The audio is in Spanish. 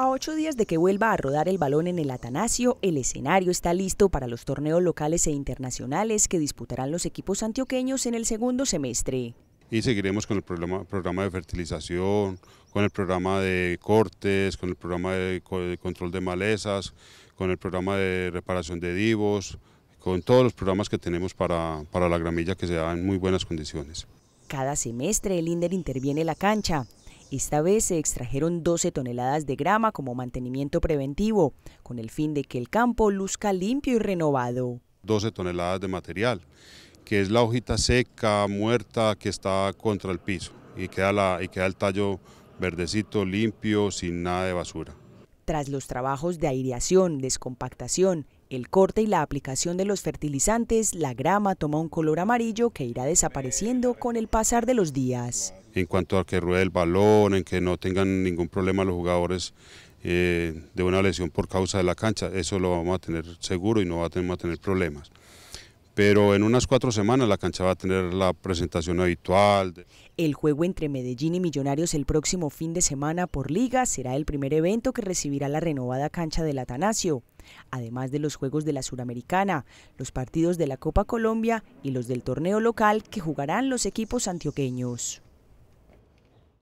A ocho días de que vuelva a rodar el balón en el Atanasio, el escenario está listo para los torneos locales e internacionales que disputarán los equipos antioqueños en el segundo semestre. Y seguiremos con el programa, programa de fertilización, con el programa de cortes, con el programa de, control de malezas, con el programa de reparación de divos, con todos los programas que tenemos para, para la gramilla que se da en muy buenas condiciones. Cada semestre el INDER interviene la cancha, esta vez se extrajeron 12 toneladas de grama como mantenimiento preventivo, con el fin de que el campo luzca limpio y renovado. 12 toneladas de material, que es la hojita seca, muerta, que está contra el piso y queda, la, y queda el tallo verdecito, limpio, sin nada de basura. Tras los trabajos de aireación, descompactación, el corte y la aplicación de los fertilizantes, la grama toma un color amarillo que irá desapareciendo con el pasar de los días. En cuanto a que ruede el balón, en que no tengan ningún problema los jugadores eh, de una lesión por causa de la cancha, eso lo vamos a tener seguro y no vamos a tener problemas pero en unas cuatro semanas la cancha va a tener la presentación habitual. El juego entre Medellín y Millonarios el próximo fin de semana por liga será el primer evento que recibirá la renovada cancha del Atanasio, además de los Juegos de la Suramericana, los partidos de la Copa Colombia y los del torneo local que jugarán los equipos antioqueños.